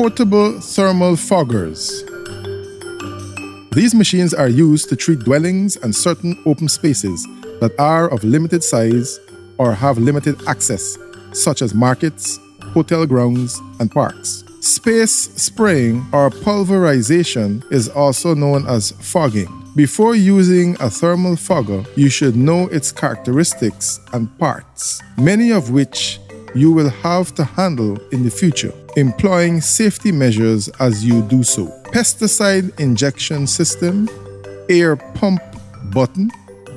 Portable thermal foggers. These machines are used to treat dwellings and certain open spaces that are of limited size or have limited access, such as markets, hotel grounds, and parks. Space spraying or pulverization is also known as fogging. Before using a thermal fogger, you should know its characteristics and parts, many of which you will have to handle in the future, employing safety measures as you do so. Pesticide injection system, air pump button,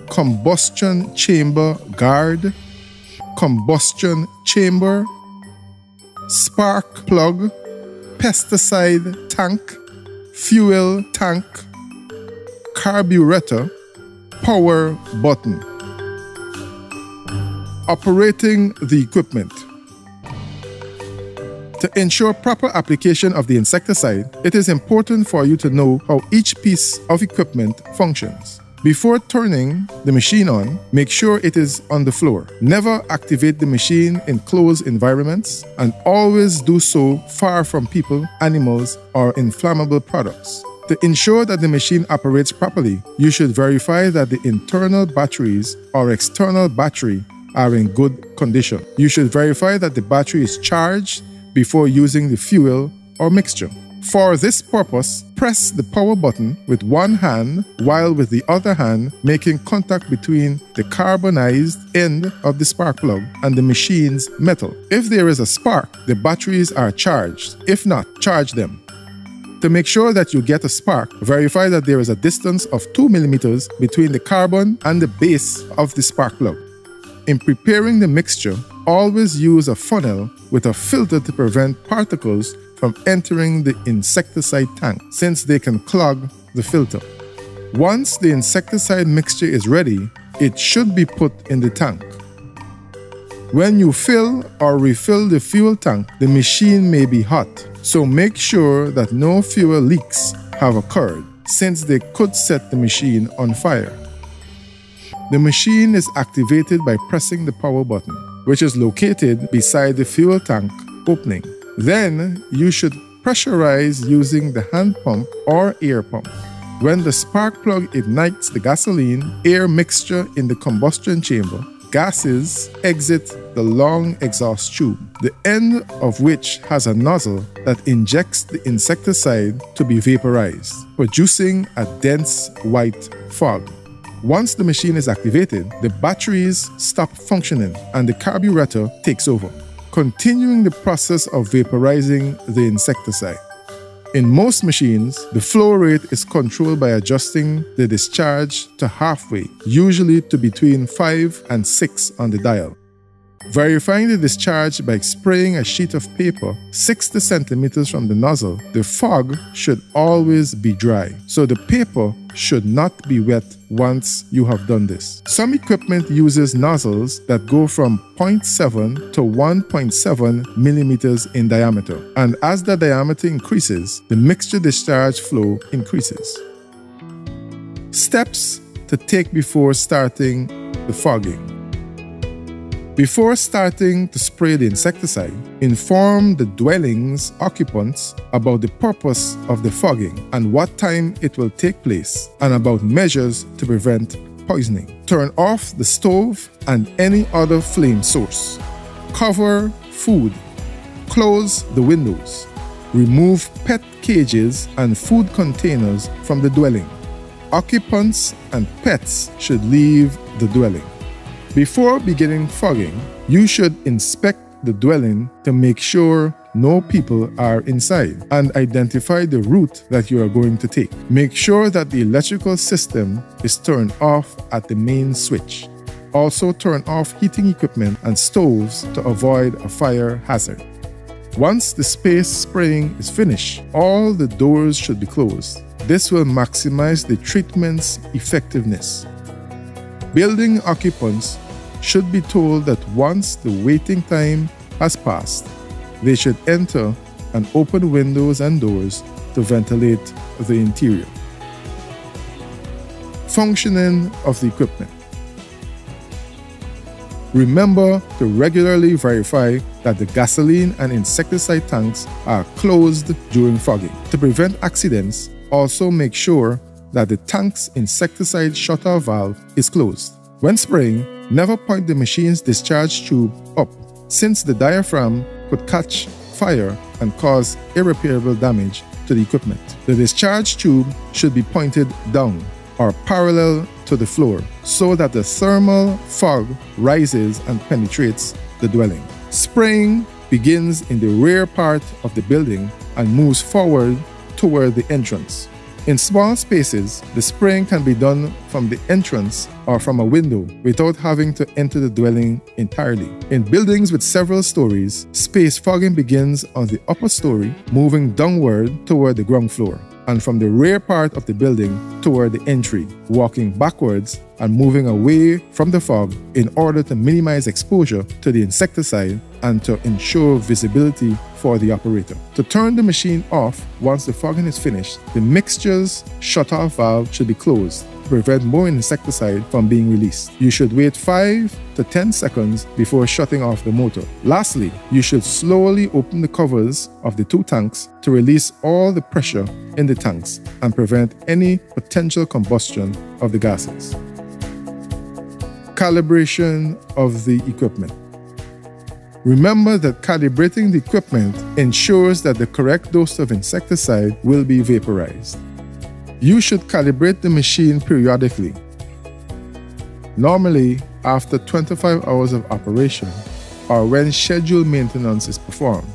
combustion chamber guard, combustion chamber, spark plug, pesticide tank, fuel tank, carburetor, power button. Operating the equipment. To ensure proper application of the insecticide, it is important for you to know how each piece of equipment functions. Before turning the machine on, make sure it is on the floor. Never activate the machine in closed environments and always do so far from people, animals, or inflammable products. To ensure that the machine operates properly, you should verify that the internal batteries or external battery are in good condition. You should verify that the battery is charged before using the fuel or mixture. For this purpose, press the power button with one hand while with the other hand making contact between the carbonized end of the spark plug and the machine's metal. If there is a spark, the batteries are charged. If not, charge them. To make sure that you get a spark, verify that there is a distance of 2 millimeters between the carbon and the base of the spark plug. In preparing the mixture, always use a funnel with a filter to prevent particles from entering the insecticide tank since they can clog the filter. Once the insecticide mixture is ready, it should be put in the tank. When you fill or refill the fuel tank, the machine may be hot, so make sure that no fuel leaks have occurred since they could set the machine on fire. The machine is activated by pressing the power button, which is located beside the fuel tank opening. Then you should pressurize using the hand pump or air pump. When the spark plug ignites the gasoline air mixture in the combustion chamber, gases exit the long exhaust tube, the end of which has a nozzle that injects the insecticide to be vaporized, producing a dense white fog. Once the machine is activated, the batteries stop functioning and the carburetor takes over continuing the process of vaporizing the insecticide. In most machines, the flow rate is controlled by adjusting the discharge to halfway, usually to between 5 and 6 on the dial. Verifying the discharge by spraying a sheet of paper 60 centimeters from the nozzle, the fog should always be dry, so the paper should not be wet once you have done this. Some equipment uses nozzles that go from 0.7 to 1.7 millimeters in diameter, and as the diameter increases, the mixture discharge flow increases. Steps to take before starting the fogging. Before starting to spray the insecticide, inform the dwelling's occupants about the purpose of the fogging and what time it will take place, and about measures to prevent poisoning. Turn off the stove and any other flame source. Cover food. Close the windows. Remove pet cages and food containers from the dwelling. Occupants and pets should leave the dwelling. Before beginning fogging, you should inspect the dwelling to make sure no people are inside and identify the route that you are going to take. Make sure that the electrical system is turned off at the main switch. Also, turn off heating equipment and stoves to avoid a fire hazard. Once the space spraying is finished, all the doors should be closed. This will maximize the treatment's effectiveness. Building occupants should be told that once the waiting time has passed, they should enter and open windows and doors to ventilate the interior. Functioning of the equipment. Remember to regularly verify that the gasoline and insecticide tanks are closed during fogging. To prevent accidents, also make sure that the tank's insecticide shutoff valve is closed. When spraying, never point the machine's discharge tube up, since the diaphragm could catch fire and cause irreparable damage to the equipment. The discharge tube should be pointed down or parallel to the floor so that the thermal fog rises and penetrates the dwelling. Spraying begins in the rear part of the building and moves forward toward the entrance. In small spaces, the spraying can be done from the entrance or from a window without having to enter the dwelling entirely. In buildings with several stories, space fogging begins on the upper story, moving downward toward the ground floor, and from the rear part of the building toward the entry, walking backwards and moving away from the fog in order to minimize exposure to the insecticide and to ensure visibility for the operator. To turn the machine off once the fogging is finished, the mixture's shutoff valve should be closed to prevent more insecticide from being released. You should wait 5 to 10 seconds before shutting off the motor. Lastly, you should slowly open the covers of the two tanks to release all the pressure in the tanks and prevent any potential combustion of the gases. Calibration of the equipment. Remember that calibrating the equipment ensures that the correct dose of insecticide will be vaporized. You should calibrate the machine periodically. Normally, after 25 hours of operation or when scheduled maintenance is performed.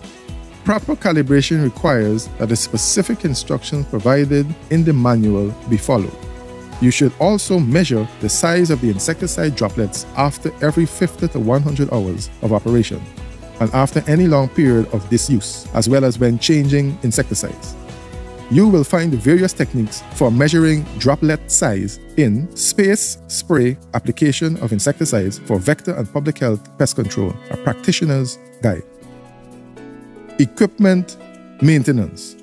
Proper calibration requires that the specific instructions provided in the manual be followed. You should also measure the size of the insecticide droplets after every 50 to 100 hours of operation and after any long period of disuse, as well as when changing insecticides. You will find various techniques for measuring droplet size in Space Spray Application of Insecticides for Vector and Public Health Pest Control, a practitioner's guide. Equipment Maintenance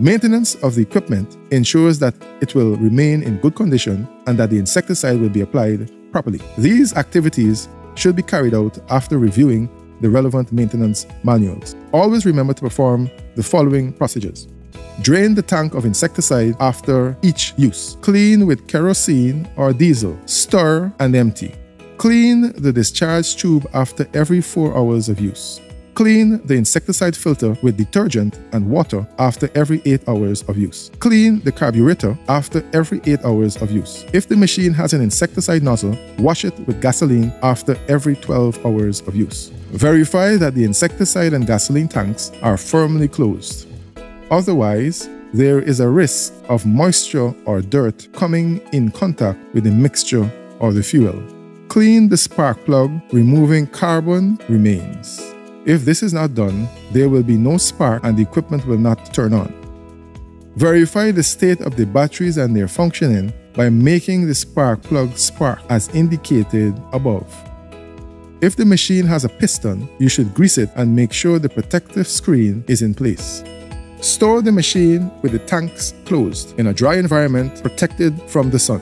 Maintenance of the equipment ensures that it will remain in good condition and that the insecticide will be applied properly. These activities should be carried out after reviewing the relevant maintenance manuals. Always remember to perform the following procedures. Drain the tank of insecticide after each use. Clean with kerosene or diesel. Stir and empty. Clean the discharge tube after every 4 hours of use. Clean the insecticide filter with detergent and water after every 8 hours of use. Clean the carburetor after every 8 hours of use. If the machine has an insecticide nozzle, wash it with gasoline after every 12 hours of use. Verify that the insecticide and gasoline tanks are firmly closed. Otherwise, there is a risk of moisture or dirt coming in contact with the mixture or the fuel. Clean the spark plug, removing carbon remains. If this is not done, there will be no spark and the equipment will not turn on. Verify the state of the batteries and their functioning by making the spark plug spark as indicated above. If the machine has a piston, you should grease it and make sure the protective screen is in place. Store the machine with the tanks closed in a dry environment protected from the sun.